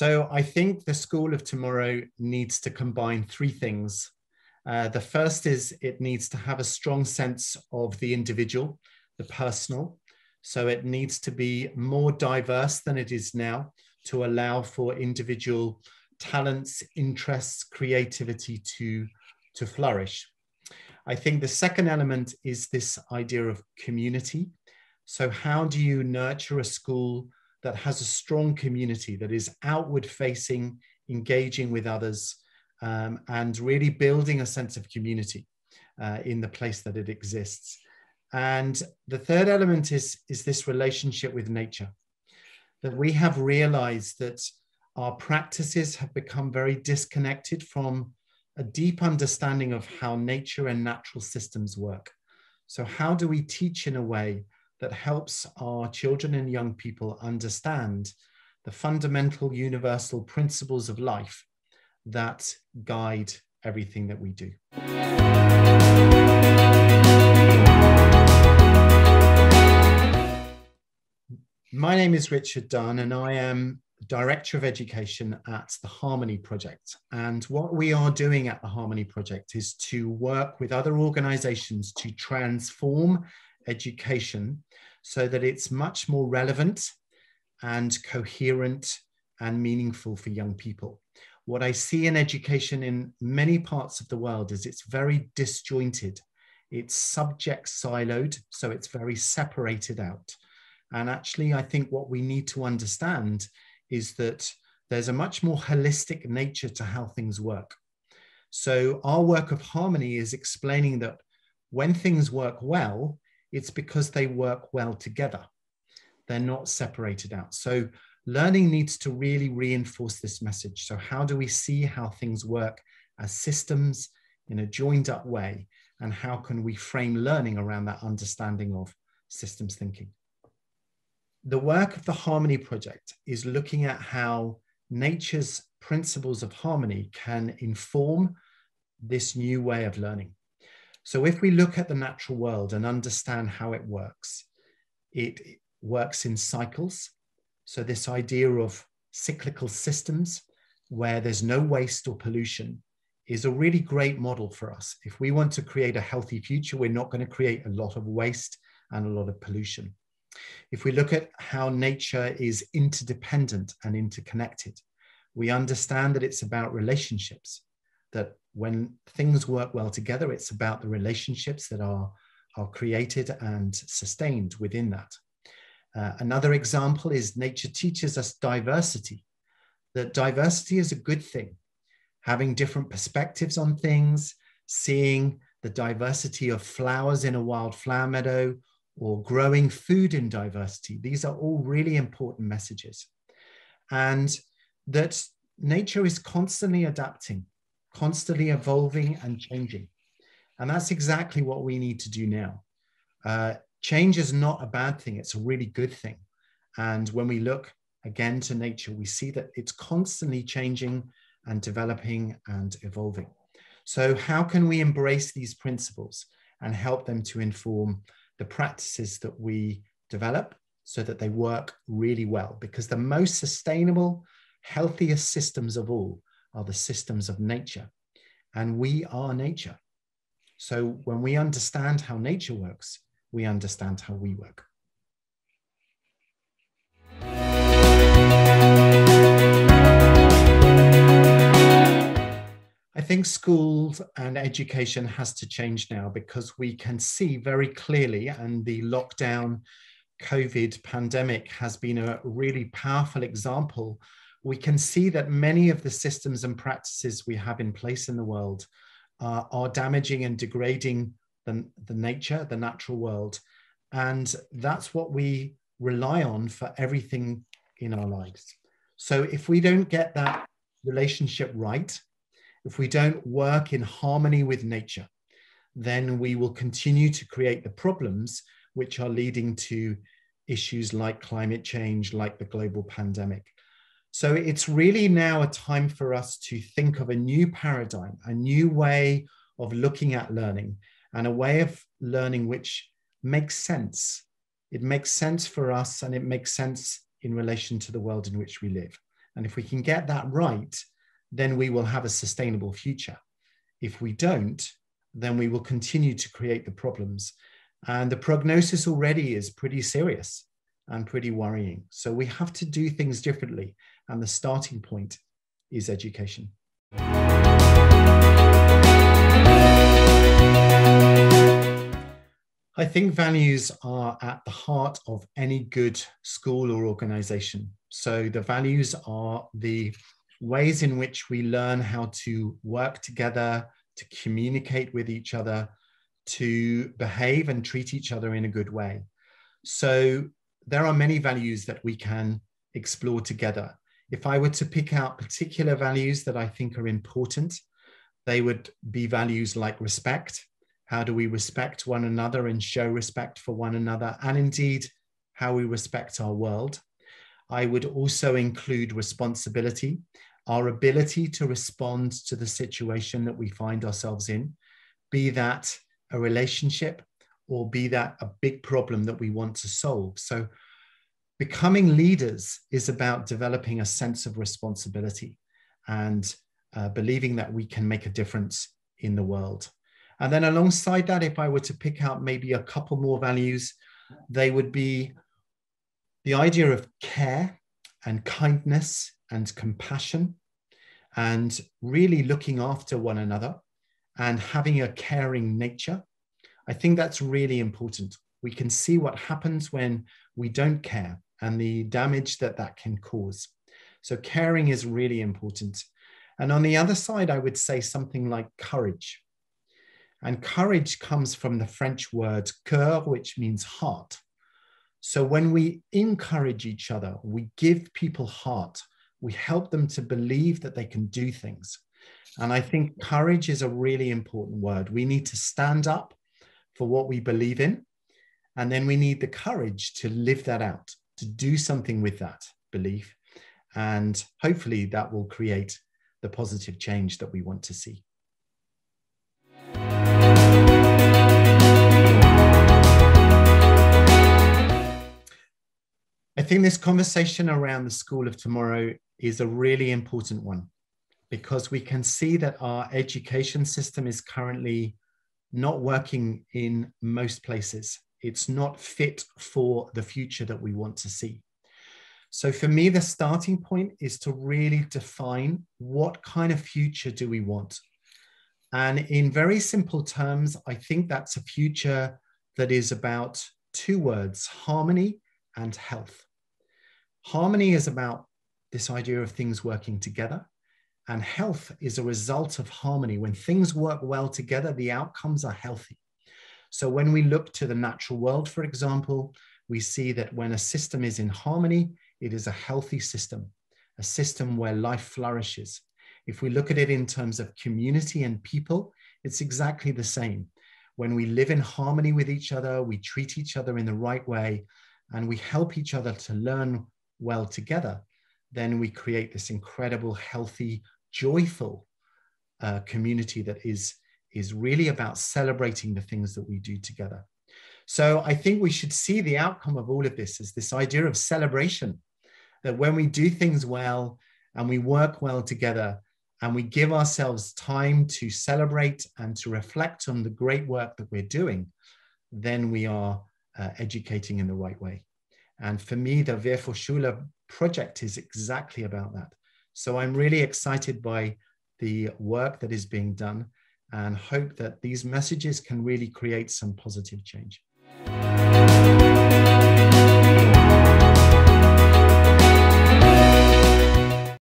So I think the school of tomorrow needs to combine three things. Uh, the first is it needs to have a strong sense of the individual, the personal. So it needs to be more diverse than it is now to allow for individual talents, interests, creativity to, to flourish. I think the second element is this idea of community. So, how do you nurture a school that has a strong community that is outward facing, engaging with others, um, and really building a sense of community uh, in the place that it exists? And the third element is, is this relationship with nature, that we have realized that our practices have become very disconnected from a deep understanding of how nature and natural systems work. So, how do we teach in a way that helps our children and young people understand the fundamental universal principles of life that guide everything that we do? My name is Richard Dunne, and I am Director of Education at the Harmony Project. And what we are doing at the Harmony Project is to work with other organizations to transform education so that it's much more relevant and coherent and meaningful for young people. What I see in education in many parts of the world is it's very disjointed. It's subject siloed, so it's very separated out. And actually, I think what we need to understand is that there's a much more holistic nature to how things work. So, our work of harmony is explaining that when things work well, it's because they work well together. They're not separated out. So, learning needs to really reinforce this message. So, how do we see how things work as systems in a joined up way? And how can we frame learning around that understanding of systems thinking? the work of the Harmony Project is looking at how nature's principles of harmony can inform this new way of learning. So, if we look at the natural world and understand how it works, it works in cycles. So, this idea of cyclical systems where there's no waste or pollution is a really great model for us. If we want to create a healthy future, we're not going to create a lot of waste and a lot of pollution. If we look at how nature is interdependent and interconnected, we understand that it's about relationships, that when things work well together, it's about the relationships that are, are created and sustained within that. Uh, another example is nature teaches us diversity, that diversity is a good thing. Having different perspectives on things, seeing the diversity of flowers in a wild flower meadow or growing food in diversity. These are all really important messages. And that nature is constantly adapting, constantly evolving and changing. And that's exactly what we need to do now. Uh, change is not a bad thing, it's a really good thing. And when we look again to nature, we see that it's constantly changing and developing and evolving. So, how can we embrace these principles and help them to inform the practices that we develop so that they work really well. Because the most sustainable, healthiest systems of all are the systems of nature. And we are nature. So when we understand how nature works, we understand how we work. I think schools and education has to change now because we can see very clearly, and the lockdown COVID pandemic has been a really powerful example. We can see that many of the systems and practices we have in place in the world uh, are damaging and degrading the, the nature, the natural world. And that's what we rely on for everything in our lives. So if we don't get that relationship right, if we don't work in harmony with nature, then we will continue to create the problems which are leading to issues like climate change, like the global pandemic. So it's really now a time for us to think of a new paradigm, a new way of looking at learning, and a way of learning which makes sense. It makes sense for us and it makes sense in relation to the world in which we live. And if we can get that right, then we will have a sustainable future. If we don't, then we will continue to create the problems. And the prognosis already is pretty serious and pretty worrying. So we have to do things differently. And the starting point is education. I think values are at the heart of any good school or organization. So the values are the ways in which we learn how to work together, to communicate with each other, to behave and treat each other in a good way. So there are many values that we can explore together. If I were to pick out particular values that I think are important, they would be values like respect, how do we respect one another and show respect for one another? And indeed, how we respect our world. I would also include responsibility, our ability to respond to the situation that we find ourselves in, be that a relationship or be that a big problem that we want to solve. So, becoming leaders is about developing a sense of responsibility and uh, believing that we can make a difference in the world. And then alongside that, if I were to pick out maybe a couple more values, they would be the idea of care and kindness and compassion and really looking after one another and having a caring nature. I think that's really important. We can see what happens when we don't care and the damage that that can cause. So, caring is really important. And on the other side, I would say something like courage. And courage comes from the French word cœur, which means heart. So when we encourage each other, we give people heart, we help them to believe that they can do things. And I think courage is a really important word. We need to stand up for what we believe in. And then we need the courage to live that out, to do something with that belief. And hopefully that will create the positive change that we want to see. I think this conversation around the school of tomorrow is a really important one because we can see that our education system is currently not working in most places. It's not fit for the future that we want to see. So, for me, the starting point is to really define what kind of future do we want? And in very simple terms, I think that's a future that is about two words harmony and health. Harmony is about this idea of things working together. And health is a result of harmony. When things work well together, the outcomes are healthy. So when we look to the natural world, for example, we see that when a system is in harmony, it is a healthy system, a system where life flourishes. If we look at it in terms of community and people, it's exactly the same. When we live in harmony with each other, we treat each other in the right way, and we help each other to learn well together, then we create this incredible, healthy, joyful uh, community that is, is really about celebrating the things that we do together. So I think we should see the outcome of all of this as this idea of celebration that when we do things well and we work well together and we give ourselves time to celebrate and to reflect on the great work that we're doing, then we are uh, educating in the right way. And for me, the für Schule project is exactly about that. So I'm really excited by the work that is being done and hope that these messages can really create some positive change.